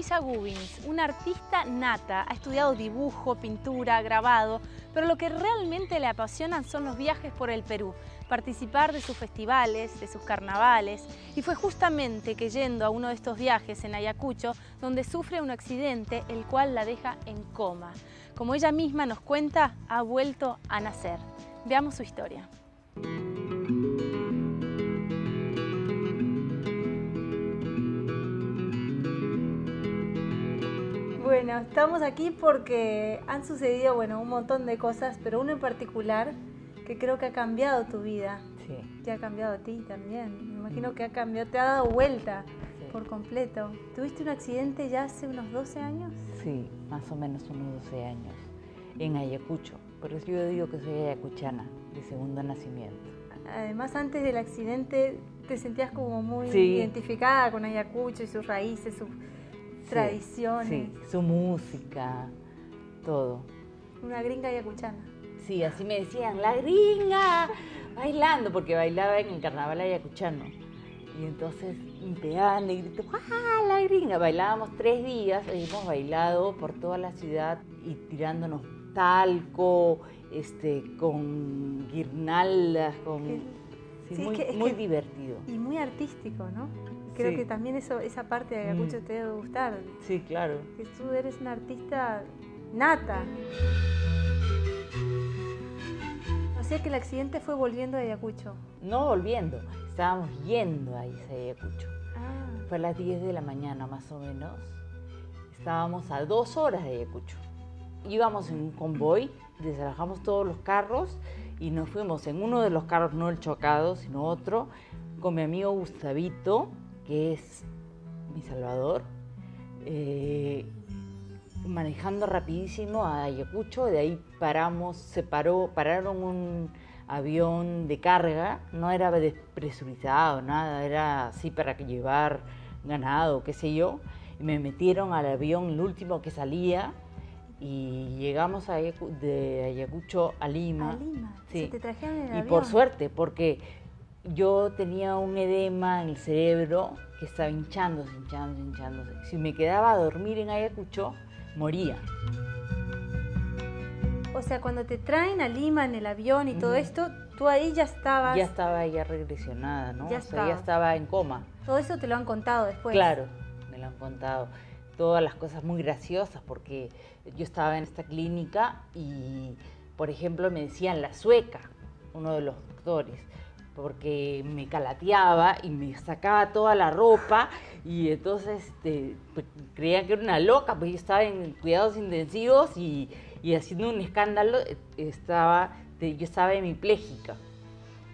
Luisa Gubins, una artista nata. Ha estudiado dibujo, pintura, grabado, pero lo que realmente le apasionan son los viajes por el Perú, participar de sus festivales, de sus carnavales. Y fue justamente que yendo a uno de estos viajes en Ayacucho, donde sufre un accidente, el cual la deja en coma. Como ella misma nos cuenta, ha vuelto a nacer. Veamos su historia. Bueno, estamos aquí porque han sucedido bueno, un montón de cosas, pero uno en particular que creo que ha cambiado tu vida. Sí. Te ha cambiado a ti también. Me imagino que ha cambiado, te ha dado vuelta Sí. por completo. ¿Tuviste un accidente ya hace unos 12 años? Sí, más o menos unos 12 años, en Ayacucho. Por eso yo digo que soy ayacuchana, de segundo nacimiento. Además, antes del accidente te sentías como muy Sí. identificada con Ayacucho y sus raíces, Sí, tradiciones. Sí, su música, todo. Una gringa ayacuchana. Sí, así me decían, la gringa, bailando, porque bailaba en el carnaval ayacuchano. Y entonces me pegaban de gritos, ¡ah, la gringa! Bailábamos tres días, hemos bailado por toda la ciudad y tirándonos talco, este, con guirnaldas, con... Sí, sí, es muy, que- es muy que- divertido. Y muy artístico, ¿no? Creo Sí. que también eso, esa parte de Ayacucho Mm. te debe gustar. Sí, claro. Que tú eres una artista nata. O sea que el accidente fue volviendo a Ayacucho. No volviendo, estábamos yendo a Ayacucho. Ah, Fue a las 10 de la mañana más o menos. Estábamos a dos horas de Ayacucho. Íbamos en un convoy, desalojamos todos los carros y nos fuimos en uno de los carros, no el chocado, sino otro, con mi amigo Gustavito, que es mi salvador, eh, manejando rapidísimo a Ayacucho. De ahí paramos, se paró, pararon un avión de carga, no era despresurizado, nada, era así para llevar ganado, qué sé yo. Y me metieron al avión, el último que salía, y llegamos a de Ayacucho a Lima. a Lima. Sí. Se te trajeron el Y avión. por suerte, porque yo tenía un edema en el cerebro que estaba hinchándose, hinchándose, hinchándose. Si me quedaba a dormir en Ayacucho, moría. O sea, cuando te traen a Lima en el avión y todo esto, tú ahí ya estabas. Ya estaba ya regresionada, ¿no? Ya o sea, ya estaba. estaba en coma. Todo eso te lo han contado después. Claro, me lo han contado. Todas las cosas muy graciosas, porque yo estaba en esta clínica y, por ejemplo, me decían la sueca, uno de los doctores, porque me calateaba y me sacaba toda la ropa y entonces este, pues, creían que era una loca, pues yo estaba en cuidados intensivos y, y haciendo un escándalo, eh, estaba, yo estaba hemipléjica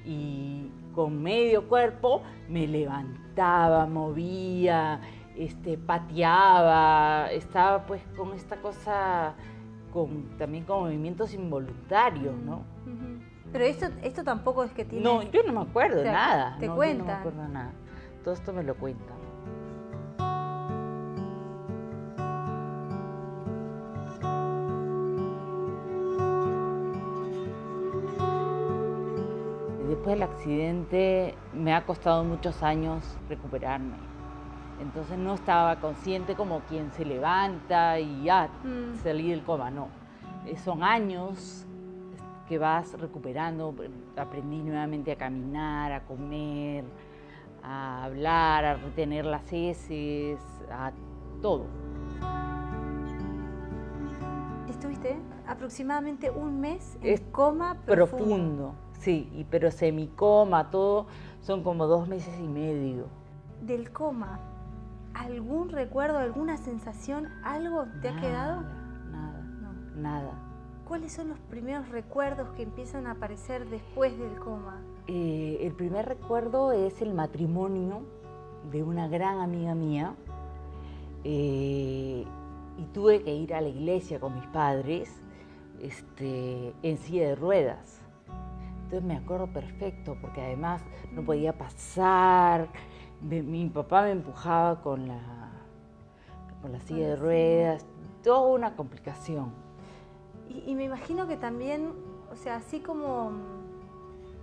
y con medio cuerpo me levantaba, movía, este, pateaba, estaba pues con esta cosa, con, también con movimientos involuntarios, ¿no? Pero esto, esto tampoco es que tienes... No, yo no me acuerdo O sea, nada. te no, yo cuentan. no me acuerdo nada. Todo esto me lo cuentan. Después del accidente me ha costado muchos años recuperarme. Entonces no estaba consciente como quien se levanta y ya Mm. salí del coma, no. Eh, Son años que vas recuperando, aprendí nuevamente a caminar, a comer, a hablar, a retener las heces, a todo. Estuviste aproximadamente un mes en Es coma profundo. Profundo, sí, y, pero semicoma, todo, son como dos meses y medio. Del coma, ¿algún recuerdo, alguna sensación, algo te ha quedado? Nada, No. nada. ¿Cuáles son los primeros recuerdos que empiezan a aparecer después del coma? Eh, el primer recuerdo es el matrimonio de una gran amiga mía eh, y tuve que ir a la iglesia con mis padres este, en silla de ruedas. Entonces me acuerdo perfecto porque además no podía pasar, mi, papá me empujaba con la, con la silla de ruedas, toda una complicación. Y, y me imagino que también, o sea, así como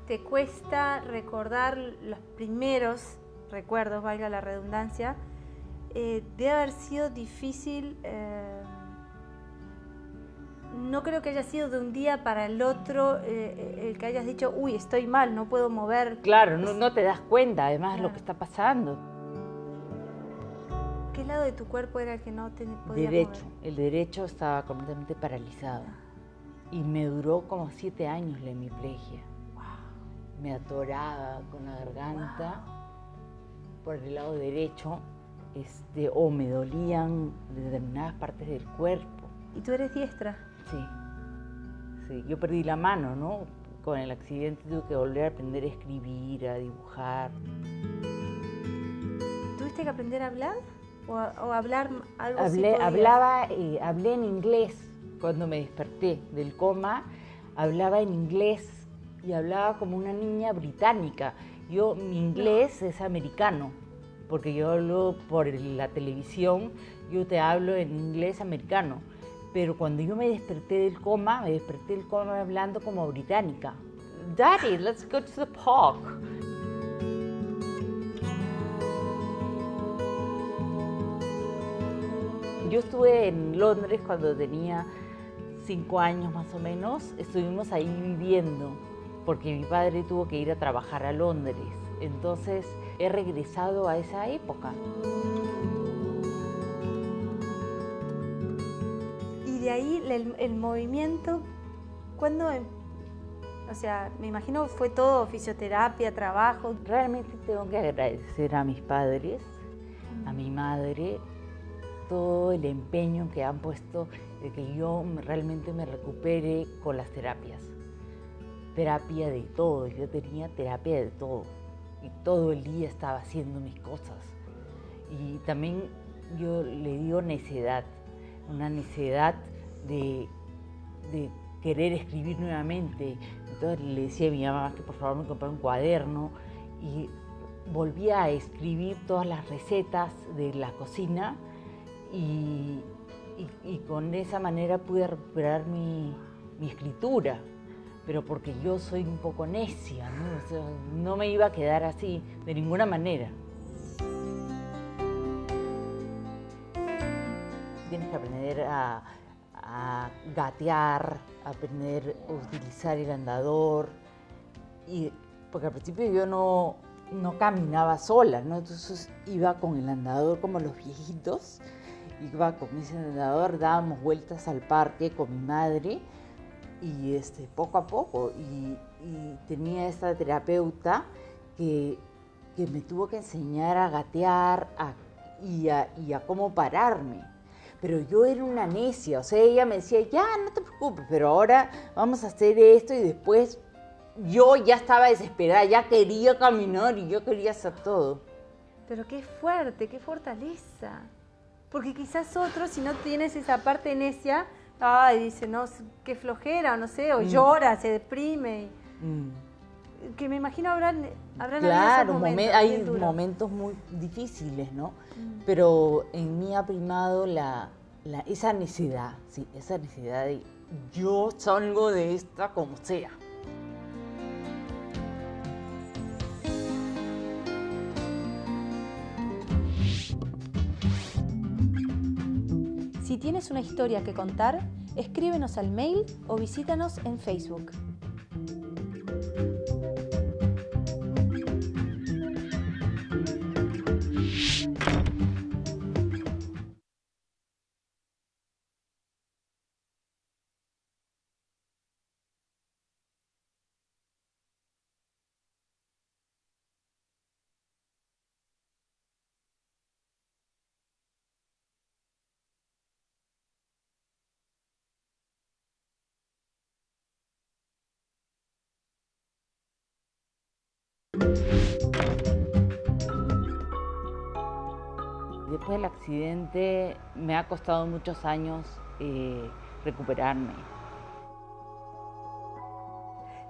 te cuesta recordar los primeros recuerdos, valga la redundancia, eh, debe haber sido difícil. Eh, no creo que haya sido de un día para el otro eh, el que hayas dicho, uy, estoy mal, no puedo mover. Claro, no, te das cuenta además de lo que está pasando. ¿Qué lado de tu cuerpo era el que no te podía Derecho, el derecho estaba completamente paralizado. Y me duró como siete años la hemiplegia. Me atoraba con la garganta por el lado derecho este, o me dolían determinadas partes del cuerpo. ¿Y tú eres diestra? Sí. sí. Yo perdí la mano, ¿no? Con el accidente tuve que volver a aprender a escribir, a dibujar. ¿Tuviste que aprender a hablar? ¿O, hablar algo hablé, hablaba, eh, Hablé en inglés cuando me desperté del coma. Hablaba en inglés y hablaba como una niña británica. Yo, mi inglés es americano porque yo hablo por la televisión, yo te hablo en inglés americano. Pero cuando yo me desperté del coma, me desperté del coma hablando como británica. Daddy, let's go to the park. Yo estuve en Londres cuando tenía cinco años más o menos. Estuvimos ahí viviendo porque mi padre tuvo que ir a trabajar a Londres. Entonces he regresado a esa época. Y de ahí el, movimiento, ¿cuándo? Em, o sea, me imagino fue todo fisioterapia, trabajo. Realmente tengo que agradecer a mis padres, a mi madre, todo el empeño que han puesto de que yo realmente me recupere con las terapias. Terapia de todo, yo tenía terapia de todo y todo el día estaba haciendo mis cosas. Y también yo le digo necedad, una necedad de, querer escribir nuevamente. Entonces le decía a mi mamá que por favor me comprara un cuaderno y volvía a escribir todas las recetas de la cocina y, con esa manera pude recuperar mi escritura pero porque yo soy un poco necia, ¿no? no me iba a quedar así de ninguna manera. Tienes que aprender a, gatear, aprender a utilizar el andador, y, porque al principio yo no, no caminaba sola, ¿no? entonces iba con el andador como los viejitos, iba con ese andador, dábamos vueltas al parque con mi madre, y este, poco a poco. Y, tenía esta terapeuta que, me tuvo que enseñar a gatear y, a, cómo pararme. Pero yo era una necia, o sea, ella me decía, ya, no te preocupes, pero ahora vamos a hacer esto y después yo ya estaba desesperada, ya quería caminar y yo quería hacer todo. Pero qué fuerte, qué fortaleza. Porque quizás otros, si no tienes esa parte necia, ay, dice, no, qué flojera, no sé, o mm. llora, se deprime. Mm. Que me imagino habrán, habrán claro, momentos, hay momentos muy difíciles, ¿no? Mm. Pero en mí ha primado la, esa necesidad, sí, esa necesidad de yo salgo de esta como sea. Si tienes una historia que contar, escríbenos al mail o visítanos en Facebook. Después del accidente me ha costado muchos años eh, recuperarme.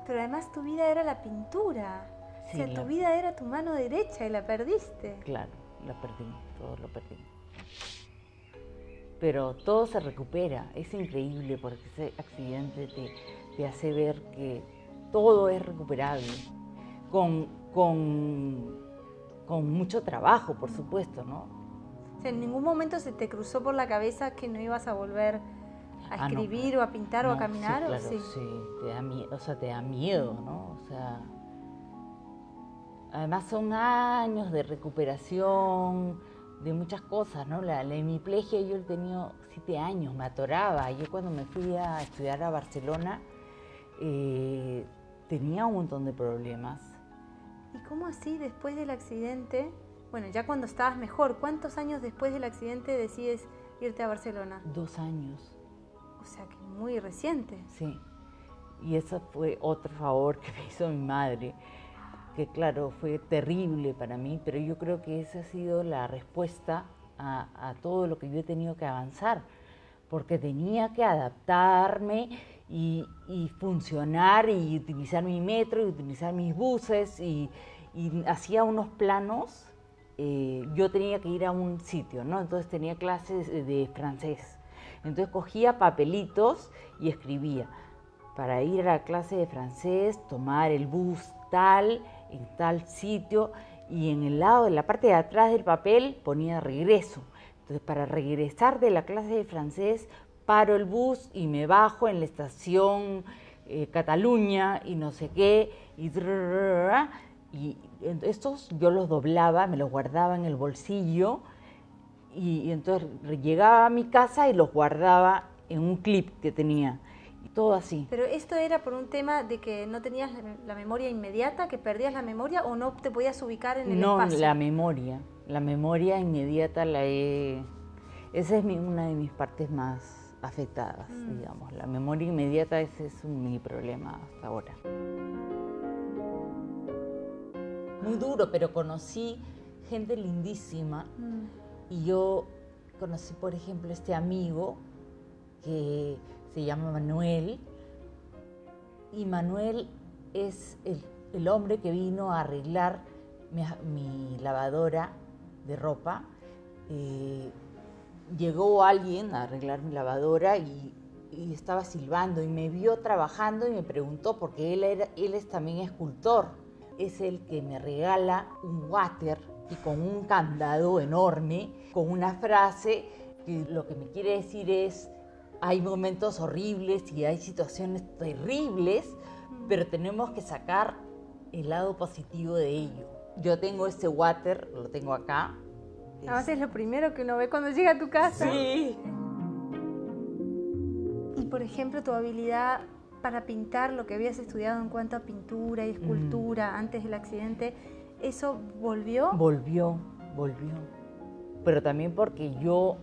Pero además tu vida era la pintura. O sea, tu vida era tu mano derecha y la perdiste. Claro, la perdí, todo lo perdí. Pero todo se recupera, es increíble porque ese accidente te hace ver que todo es recuperable con, con, con mucho trabajo, por supuesto, ¿no? O sea, en ningún momento se te cruzó por la cabeza que no ibas a volver a ah, escribir o a pintar o a caminar? Sí, sí? te da miedo, o sea, te da miedo, ¿no? O sea, además son años de recuperación de muchas cosas, ¿no? La, hemiplegia yo he tenido siete años, me atoraba. Yo cuando me fui a estudiar a Barcelona eh, tenía un montón de problemas. ¿Y cómo así después del accidente? Bueno, ya cuando estabas mejor, ¿cuántos años después del accidente decides irte a Barcelona? Dos años. O sea que muy reciente. Sí. Y eso fue otro favor que me hizo mi madre, que claro, fue terrible para mí, pero yo creo que esa ha sido la respuesta a, todo lo que yo he tenido que avanzar, porque tenía que adaptarme y, funcionar y utilizar mi metro y utilizar mis buses y, hacía unos planos. Eh, yo tenía que ir a un sitio, ¿no? Entonces tenía clases de francés entonces cogía papelitos y escribía para ir a la clase de francés, tomar el bus tal, en tal sitio, y en el lado, de la parte de atrás del papel ponía regreso. Entonces, para regresar de la clase de francés, paro el bus y me bajo en la estación eh, Cataluña y no sé qué, y, y estos yo los doblaba, me los guardaba en el bolsillo y, entonces llegaba a mi casa y los guardaba en un clip que tenía. Y todo así. Pero esto era por un tema de que no tenías la, memoria inmediata, que perdías la memoria o no te podías ubicar en el espacio. No, la memoria. La memoria inmediata la he... Esa es una de mis partes más afectadas, mm. digamos. La memoria inmediata ese es mi problema hasta ahora. Muy duro, pero conocí gente lindísima. Mm. Y yo conocí, por ejemplo, este amigo que se llama Manuel. Y Manuel es el, hombre que vino a arreglar mi, lavadora de ropa. Eh, llegó alguien a arreglar mi lavadora y, estaba silbando y me vio trabajando y me preguntó, porque él, era, él es también escultor. Es el que me regala un water y con un candado enorme, con una frase que lo que me quiere decir es, hay momentos horribles y hay situaciones terribles, pero tenemos que sacar el lado positivo de ello. Yo tengo este water, lo tengo acá. Además es lo primero que uno ve cuando llega a tu casa. Sí. Y por ejemplo, tu habilidad para pintar lo que habías estudiado en cuanto a pintura y escultura antes del accidente, ¿Eso volvió? Volvió, volvió. Pero también porque yo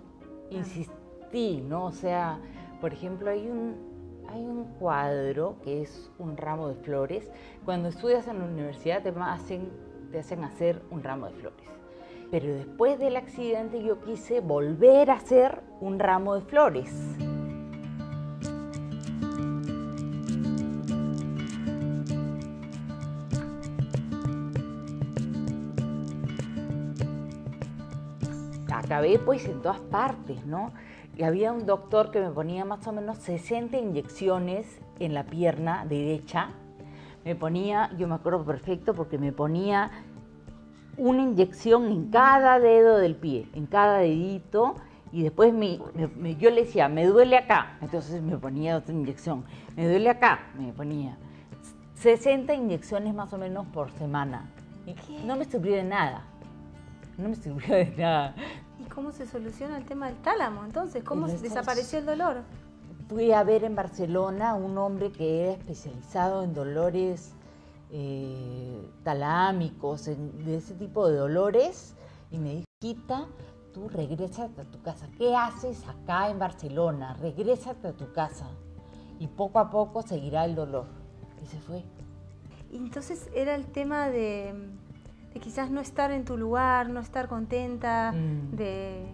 insistí, ¿no? O sea, por ejemplo, hay un, hay un cuadro que es un ramo de flores. Cuando estudias en la universidad te hacen, te hacen hacer un ramo de flores. Pero después del accidente yo quise volver a hacer un ramo de flores. acabé pues en todas partes, ¿no? Y había un doctor que me ponía más o menos 60 inyecciones en la pierna derecha. Me ponía, yo me acuerdo perfecto porque me ponía una inyección en cada dedo del pie, en cada dedito, y después yo le decía, me duele acá, entonces me ponía otra inyección, me duele acá, me ponía 60 inyecciones más o menos por semana. Y no me sirvió de nada, no me sirvió de nada. ¿Y cómo se soluciona el tema del tálamo? Entonces, ¿cómo desapareció el dolor? Fui a ver en Barcelona un hombre que era especializado en dolores eh, talámicos, de ese tipo de dolores, y me dijo, Quita, tú regrésate a tu casa. ¿Qué haces acá en Barcelona? Regrésate a tu casa. Y poco a poco seguirá el dolor. Y se fue. Entonces era el tema de de quizás no estar en tu lugar, no estar contenta, Mm. de,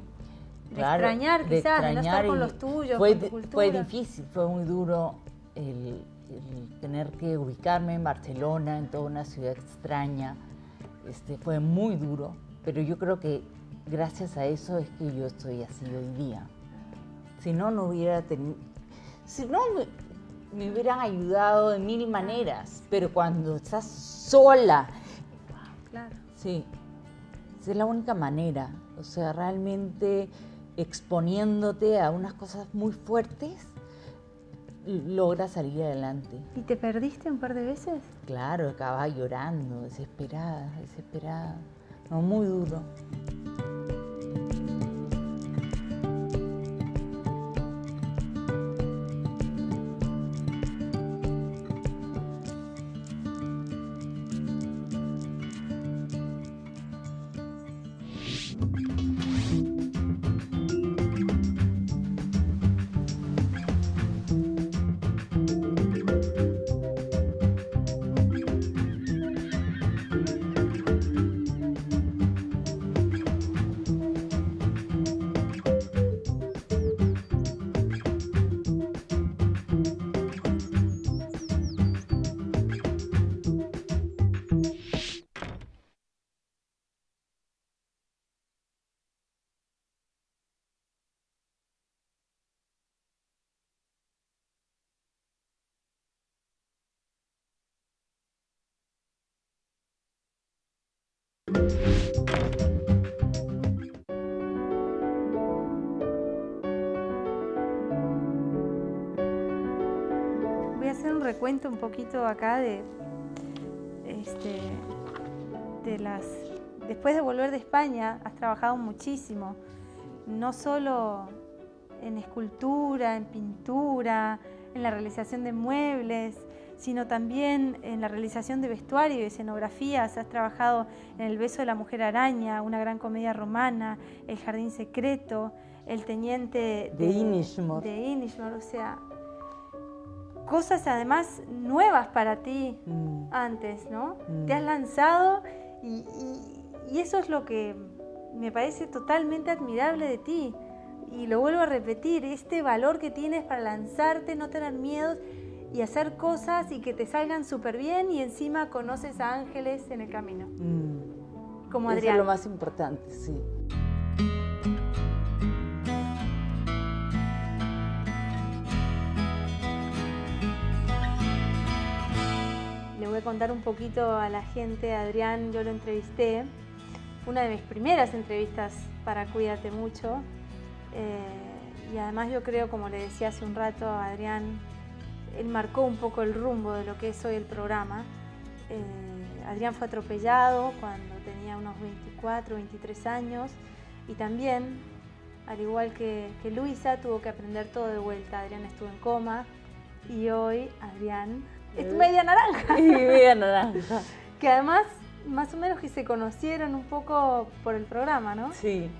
de Claro, extrañar de quizás, de no estar extrañar con los tuyos, fue, con tu cultura. Fue difícil, fue muy duro el tener que ubicarme en Barcelona, en toda una ciudad extraña. Este, fue muy duro, pero yo creo que gracias a eso es que yo estoy así hoy día. Si no, no hubiera tenido... Si no, me, hubieran ayudado de mil maneras, pero cuando estás sola, Claro. Sí, es la única manera. O sea, realmente exponiéndote a unas cosas muy fuertes, l- logras salir adelante. ¿Y te perdiste un par de veces? Claro, acababa llorando, desesperada, desesperada. No, muy duro. Voy a hacer un recuento un poquito acá de, este, de las. Después de volver de España, has trabajado muchísimo, no solo en escultura, en pintura, en la realización de muebles, sino también en la realización de vestuario y escenografías. Has trabajado en El beso de la mujer araña, una gran comedia romana, El jardín secreto, El teniente De Inishmore. de Inishmore, o sea, cosas además nuevas para ti Mm. antes, ¿no? Mm. Te has lanzado y, y- y eso es lo que me parece totalmente admirable de ti. Y lo vuelvo a repetir, este valor que tienes para lanzarte, no tener miedos y hacer cosas y que te salgan súper bien y encima conoces a ángeles en el camino, Mm. como Eso es Adrián. lo más importante, sí. Le voy a contar un poquito a la gente, Adrián, yo lo entrevisté, una de mis primeras entrevistas para Cuídate Mucho. eh, y además yo creo, como le decía hace un rato a Adrián, marcó un poco el rumbo de lo que es hoy el programa. Eh, Adrián fue atropellado cuando tenía unos 24, 23 años y también, al igual que, que Luisa, tuvo que aprender todo de vuelta. Adrián estuvo en coma y hoy Adrián es media naranja. Y media naranja. Que además, más o menos que se conocieron un poco por el programa, ¿no? Sí,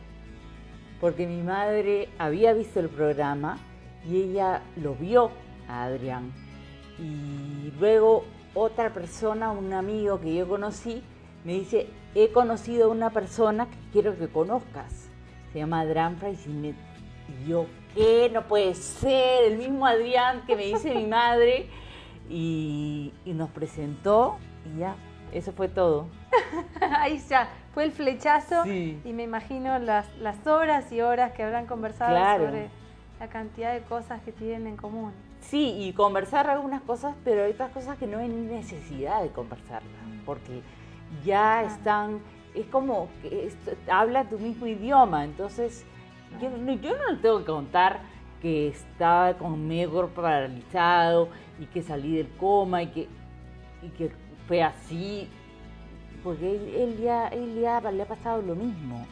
porque mi madre había visto el programa y ella lo vio a Adrián. Y luego otra persona, un amigo que yo conocí, me dice, he conocido a una persona que quiero que conozcas. Se llama Adrián Fraisinet. Y yo, ¿qué? No puede ser, el mismo Adrián que me dice mi madre. Y, y nos presentó y ya, eso fue todo. Ahí ya, fue el flechazo Sí. y me imagino las, las horas y horas que habrán conversado Claro. sobre la cantidad de cosas que tienen en común. Sí, y conversar algunas cosas, pero hay otras cosas que no hay necesidad de conversarlas, porque ya están, es como que es- habla tu mismo idioma, entonces yo, no- yo no le tengo que contar que estaba con medio cuerpo paralizado y que salí del coma y que, y que fue así, porque él, él ya, él ya le ha pasado lo mismo.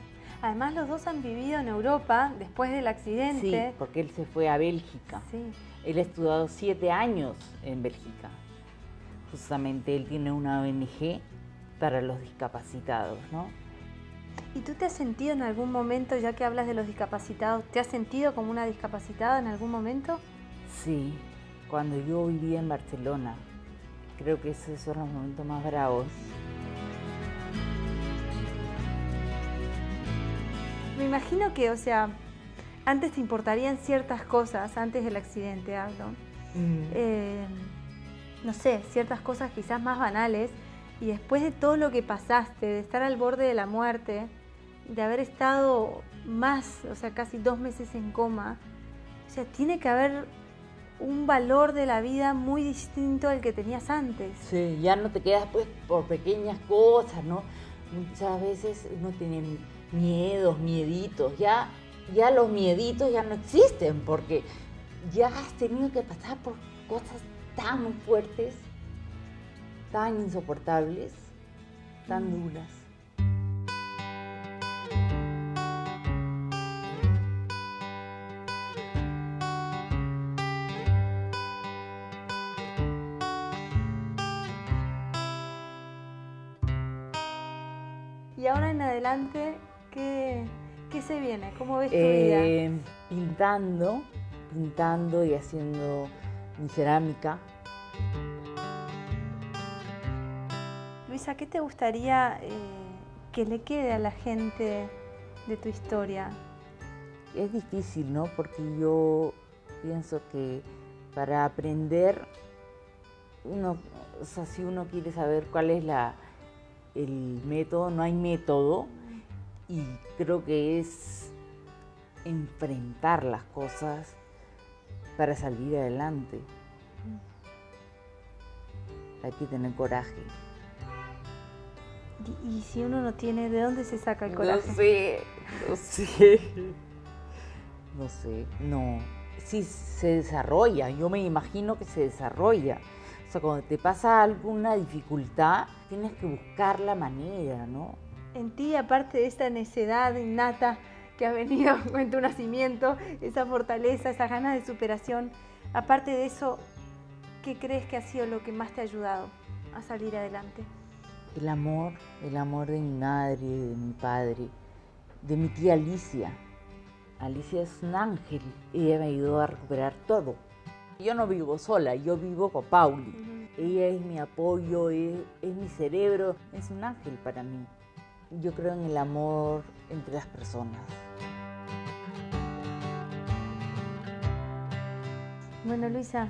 Además, los dos han vivido en Europa después del Sí, accidente. porque él se fue a Bélgica. Sí. Él ha estudiado siete años en Bélgica. Justamente él tiene una ONG para los discapacitados, ¿no? ¿Y tú te has sentido en algún momento, ya que hablas de los discapacitados, te has sentido como una discapacitada en algún momento? Sí, cuando yo vivía en Barcelona, creo que esos son los momentos más bravos. Me imagino que, o sea, antes te importarían ciertas cosas, antes del accidente hablo. Mm. Eh, no sé, ciertas cosas quizás más banales. Y después de todo lo que pasaste, de estar al borde de la muerte, de haber estado más, o sea, casi dos meses en coma, o sea, tiene que haber un valor de la vida muy distinto al que tenías antes. Sí, ya no te quedas pues por pequeñas cosas, ¿no? Muchas veces uno tiene miedos, mieditos, ya, ya los mieditos ya no existen porque ya has tenido que pasar por cosas tan fuertes, tan insoportables, tan duras. Y ahora en adelante, ¿qué, qué se viene? ¿Cómo ves tu Eh, vida? pintando, pintando y haciendo mi cerámica. Luisa, ¿qué te gustaría eh, que le quede a la gente de tu historia? Es difícil, ¿no? Porque yo pienso que para aprender, uno, o sea, si uno quiere saber cuál es la, el método, no hay método. Y creo que es enfrentar las cosas para salir adelante. Hay que tener coraje. Y, y si uno no tiene, ¿de dónde se saca el coraje? No sé, no sé. No sé, no. Sí, se desarrolla, yo me imagino que se desarrolla. O sea, cuando te pasa alguna dificultad, tienes que buscar la manera, ¿no? En ti, aparte de esta necedad innata que ha venido con tu nacimiento, esa fortaleza, esa ganas de superación, aparte de eso, ¿qué crees que ha sido lo que más te ha ayudado a salir adelante? El amor, el amor de mi madre, de mi padre, de mi tía Alicia. Alicia es un ángel, ella me ayudó a recuperar todo. Yo no vivo sola, yo vivo con Pauli. Ella es mi apoyo, es, es mi cerebro, es un ángel para mí. Yo creo en el amor entre las personas. Bueno, Luisa,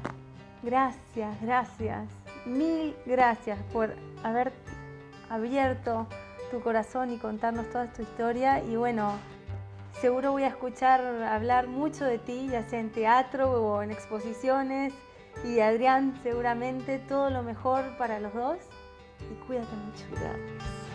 gracias, gracias, mil gracias por haber abierto tu corazón y contarnos toda tu historia. Y bueno, seguro voy a escuchar hablar mucho de ti, ya sea en teatro o en exposiciones. Y de Adrián, seguramente todo lo mejor para los dos. Y cuídate mucho. Gracias.